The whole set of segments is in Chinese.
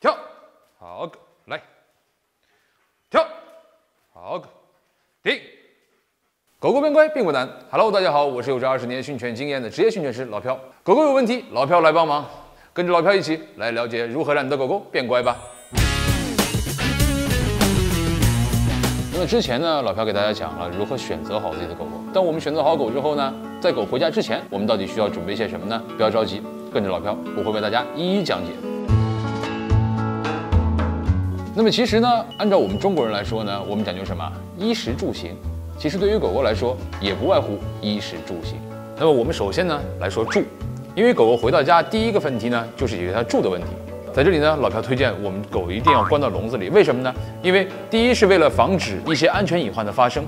跳，好个来，跳，好个停。狗狗变乖并不难。Hello，大家好，我是有着二十年训犬经验的职业训犬师老朴。狗狗有问题，老朴来帮忙，跟着老朴一起来了解如何让你的狗狗变乖吧。那么之前呢，老朴给大家讲了如何选择好自己的狗狗。当我们选择好狗之后呢，在狗回家之前，我们到底需要准备些什么呢？不要着急，跟着老朴，我会为大家一一讲解。那么其实呢，按照我们中国人来说呢，我们讲究什么？衣食住行。其实对于狗狗来说，也不外乎衣食住行。那么我们首先呢来说住，因为狗狗回到家第一个问题呢就是解决它住的问题。在这里呢，老朴推荐我们狗一定要关到笼子里，为什么呢？因为第一是为了防止一些安全隐患的发生，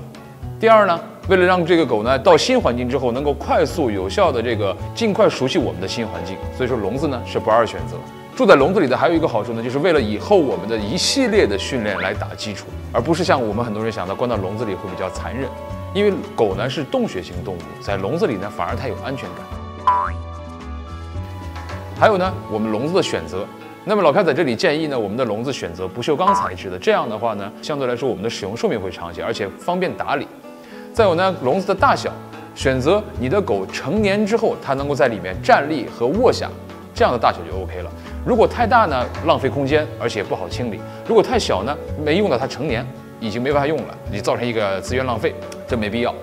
第二呢，为了让这个狗呢到新环境之后能够快速有效的这个尽快熟悉我们的新环境，所以说笼子呢是不二选择。住在笼子里的还有一个好处呢，就是为了以后我们的一系列的训练来打基础，而不是像我们很多人想的关到笼子里会比较残忍，因为狗呢是洞穴型动物，在笼子里呢反而它有安全感。还有呢，我们笼子的选择，那么老朴在这里建议呢，我们的笼子选择不锈钢材质的，这样的话呢，相对来说我们的使用寿命会长一些，而且方便打理。再有呢，笼子的大小，选择你的狗成年之后，它能够在里面站立和卧下。这样的大小就 OK 了。如果太大呢，浪费空间，而且不好清理；如果太小呢，没用到它成年，已经没办法用了，你造成一个资源浪费，这没必要。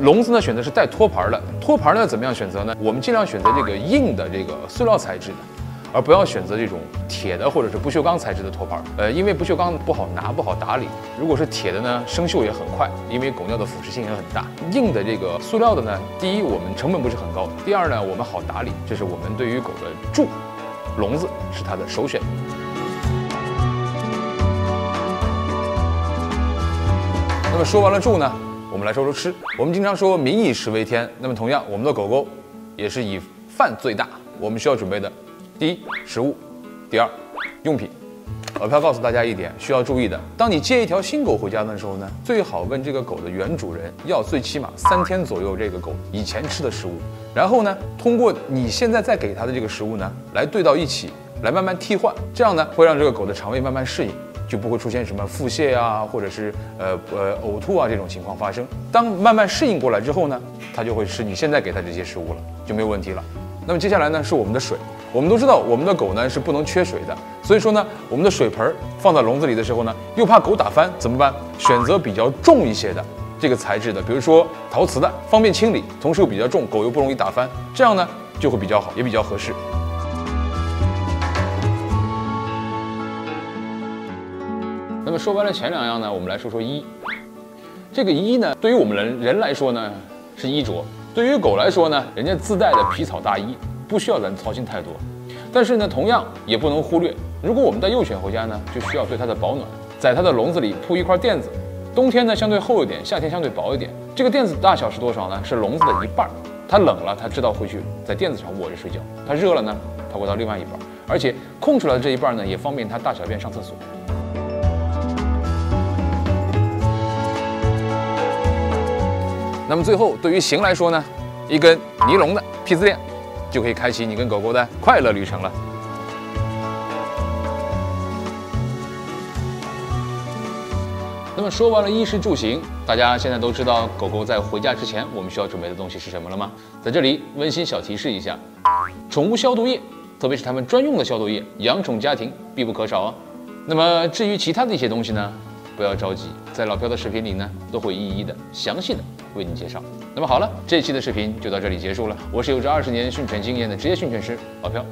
笼子呢，选择是带托盘的。托盘呢，怎么样选择呢？我们尽量选择这个硬的这个塑料材质的，而不要选择这种铁的或者是不锈钢材质的托盘。呃，因为不锈钢不好拿，不好打理。如果是铁的呢，生锈也很快，因为狗尿的腐蚀性也很大。硬的这个塑料的呢，第一我们成本不是很高，第二呢我们好打理。这是我们对于狗的住。笼子是它的首选。那么说完了住呢，我们来说说吃。我们经常说民以食为天，那么同样，我们的狗狗也是以饭最大。我们需要准备的，第一，食物；第二，用品。老朴告诉大家一点需要注意的：当你接一条新狗回家的时候呢，最好问这个狗的原主人要最起码三天左右这个狗以前吃的食物，然后呢，通过你现在再给它的这个食物呢，来对到一起，来慢慢替换，这样呢会让这个狗的肠胃慢慢适应，就不会出现什么腹泻啊，或者是呃呃呕吐啊这种情况发生。当慢慢适应过来之后呢，它就会吃你现在给它这些食物了，就没有问题了。那么接下来呢是我们的水。我们都知道，我们的狗呢是不能缺水的，所以说呢，我们的水盆放在笼子里的时候呢，又怕狗打翻，怎么办？选择比较重一些的这个材质的，比如说陶瓷的，方便清理，同时又比较重，狗又不容易打翻，这样呢就会比较好，也比较合适。那么说完了前两样呢，我们来说说衣。这个衣呢，对于我们人人来说呢是衣着，对于狗来说呢，人家自带的皮草大衣。不需要咱操心太多，但是呢，同样也不能忽略。如果我们带幼犬回家呢，就需要对它的保暖，在它的笼子里铺一块垫子。冬天呢相对厚一点，夏天相对薄一点。这个垫子大小是多少呢？是笼子的一半。它冷了，它知道回去在垫子上窝着睡觉；它热了呢，它会到另外一半。而且空出来的这一半呢，也方便它大小便上厕所。那么最后，对于行来说呢，一根尼龙的皮子链。就可以开启你跟狗狗的快乐旅程了。那么说完了衣食住行，大家现在都知道狗狗在回家之前我们需要准备的东西是什么了吗？在这里温馨小提示一下，宠物消毒液，特别是他们专用的消毒液，养宠家庭必不可少哦。那么至于其他的一些东西呢？不要着急，在老飘的视频里呢，都会一一的详细的为你介绍。那么好了，这期的视频就到这里结束了。我是有着二十年训犬经验的职业训犬师老飘，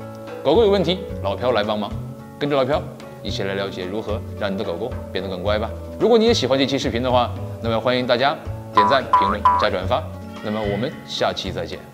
狗狗有问题，老飘来帮忙，跟着老飘一起来了解如何让你的狗狗变得更乖吧。如果你也喜欢这期视频的话，那么欢迎大家点赞、评论、加转发。那么我们下期再见。